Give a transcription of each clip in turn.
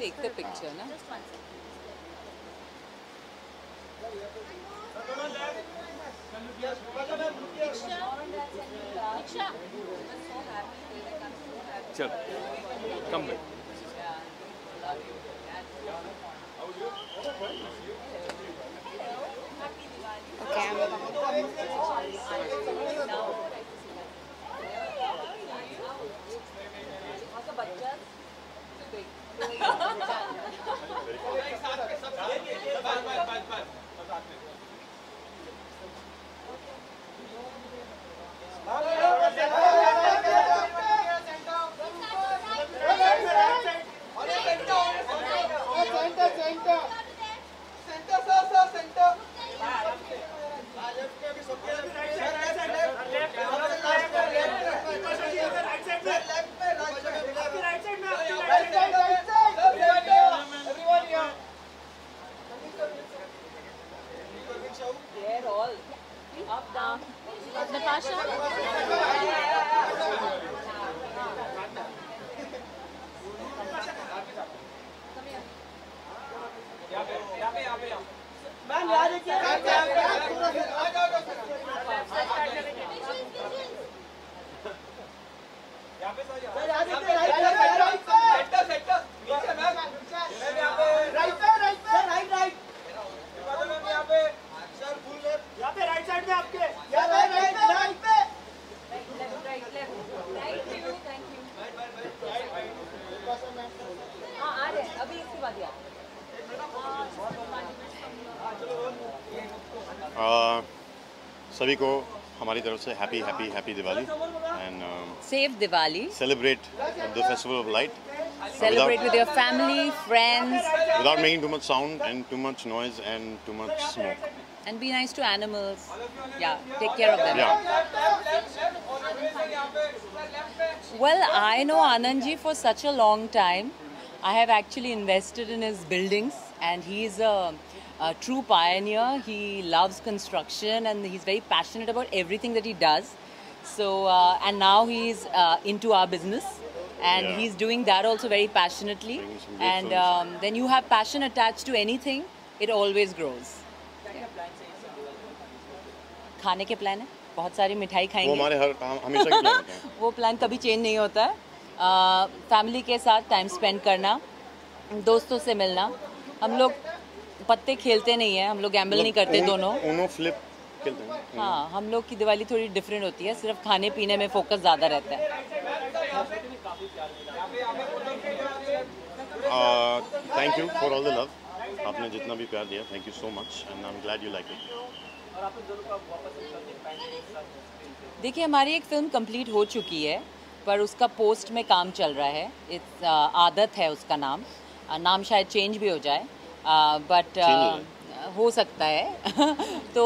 take the picture, na? Just one second. Chal, come back. Okay, Bye, bye, bye, bye. सभी को हमारी तरफ से happy happy happy Diwali, and safe Diwali celebrate the festival of light celebrate with your family friends without making too much sound and too much noise and too much smoke and be nice to animals yeah take care of them yeah well i know anandji for such a long time i have actually invested in his buildings and he's a a true pioneer. He loves construction and he's very passionate about everything that he does. So, uh, and now he's uh, into our business and yeah. he's doing that also very passionately. And um, when you have passion attached to anything, it always grows. खाने के plan है बहुत सारी मिठाई खाएंगे वो हमारे हर हमेशा के वो प्लान कभी चेंज नहीं होता है फैमिली के साथ टाइम स्पेंड करना दोस्तों से मिलना हम लोग पत्ते खेलते नहीं है हम लोग गैम्बल मतलब नहीं करते दोनों फ्लिप खेलते हैं हाँ हम लोग की दिवाली थोड़ी डिफरेंट होती है सिर्फ खाने पीने में फोकस ज़्यादा रहता है thank you for all the love आपने जितना भी प्यार दिया thank you so much and I am glad you like it देखिए हमारी एक फिल्म कंप्लीट हो चुकी है पर उसका पोस्ट में काम चल रहा है इट्स uh, आदत है उसका नाम uh, नाम शायद चेंज भी हो जाए बट हो सकता है तो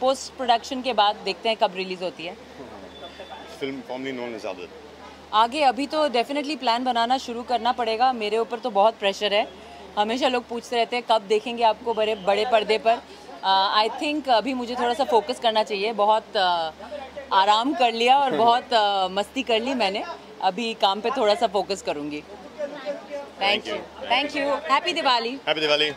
पोस्ट प्रोडक्शन के बाद देखते हैं कब रिलीज होती है film formerly known as Aadat आगे अभी तो डेफिनेटली प्लान बनाना शुरू करना पड़ेगा मेरे ऊपर तो बहुत प्रेशर है हमेशा लोग पूछते रहते हैं कब देखेंगे आपको बड़े बड़े पर्दे पर आई uh, थिंक अभी मुझे थोड़ा सा फोकस करना चाहिए बहुत uh, आराम कर लिया और बहुत uh, मस्ती कर ली मैंने अभी काम पे थोड़ा सा फोकस करूँगी Thank you. Thank you. Happy Diwali. Happy Diwali.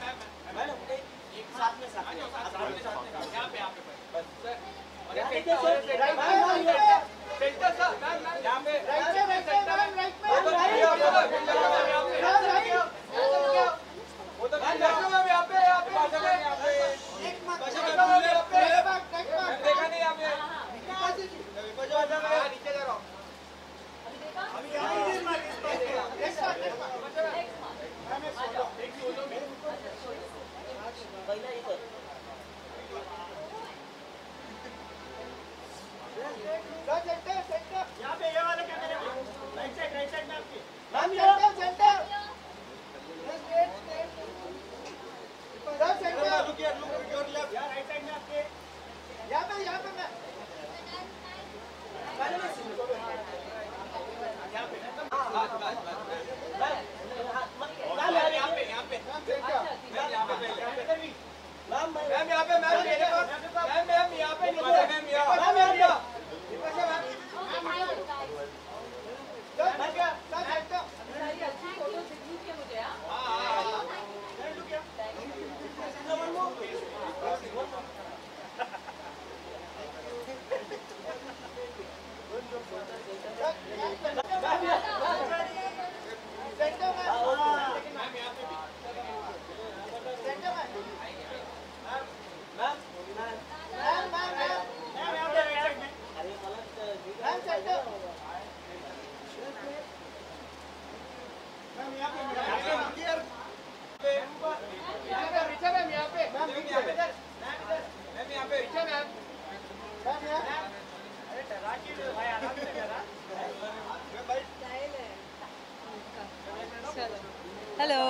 Hello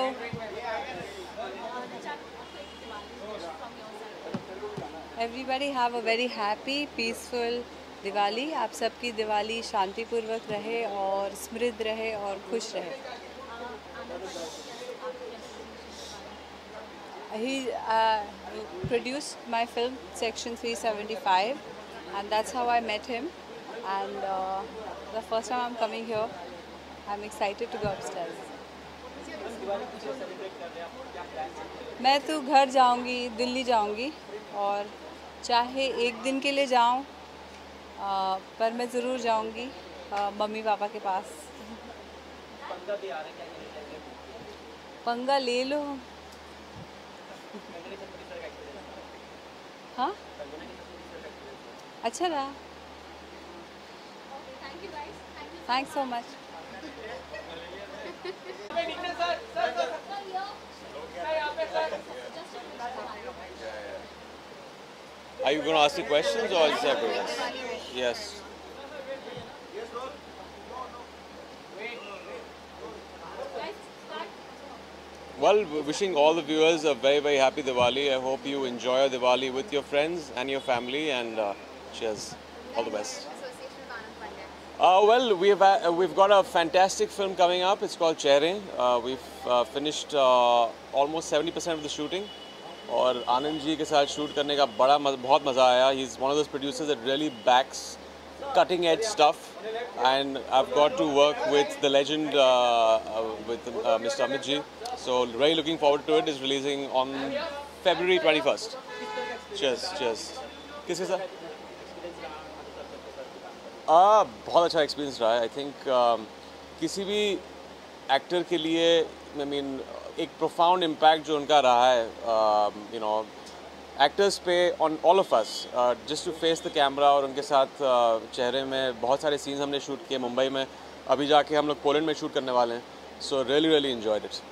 everybody have a very happy peaceful Diwali आप सबकी दिवाली शांतिपूर्वक रहे और समृद्ध रहे और खुश रहे ही produced my film section 375 and that's how I met him and uh, the first time I'm coming here I'm excited to go upstairs. मैं तो घर जाऊंगी दिल्ली जाऊंगी और चाहे एक दिन के लिए जाऊं पर मैं ज़रूर जाऊंगी मम्मी पापा के पास पंगा ले लो हाँ अच्छा रहा thank you thanks so much Are you going to ask the questions or is everyone? Yes. Yes. Well, wishing all the viewers a very, very happy Diwali. I hope you enjoy Diwali with your friends and your family and uh, cheers. All the best. Uh, well, we've uh, we've got a fantastic film coming up. It's called Chere. Uh, we've uh, finished uh, almost 70% of the shooting. Or Anand Ji के shoot shoot करने का बड़ा मज, बहुत मज़ा आया he is one of those producers cutting edge stuff and I've got to work with the legend uh, with uh, Mr. Amit Ji. So really looking forward to it. It's releasing on February 21st. Cheers, cheers. Kiss kiss आ, बहुत अच्छा experience रहा है I think um, किसी भी actor के लिए I I mean mean, एक प्रोफाउंड इम्पैक्ट जो उनका रहा है यू नो एक्टर्स पे on all of us just to face the camera और उनके साथ uh, चेहरे में बहुत सारे सीन्स हमने शूट किए मुंबई में अभी जाके हम लोग पोलैंड में शूट करने वाले हैं so really really enjoyed it's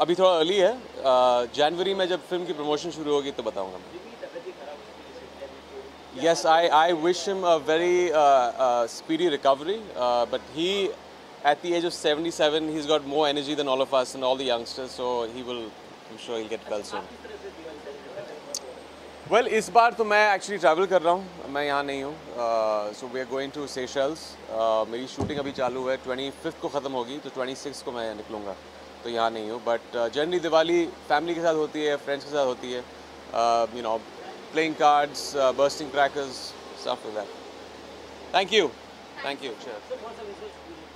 अभी थोड़ा अर्ली है uh, जनवरी uh, में जब फिल्म की प्रमोशन शुरू होगी तो बताऊँगा मैं Yes, I, I wish him a very uh, uh, speedy recovery. Uh, but he, at the age of 77, he's got more energy than all of us and all the youngsters. So he will, I'm sure he'll get well soon. Well, this time I'm actually travel. I'm not here. so we're going to Seychelles. Uh, my shooting is now starting. 25th will be So 26th I'm to leave. So I'm not here. But uh, generally, Diwali family with family, friends, uh, you know, playing cards, uh, bursting crackers, stuff like that. Thank you. Thank, you. Cheers.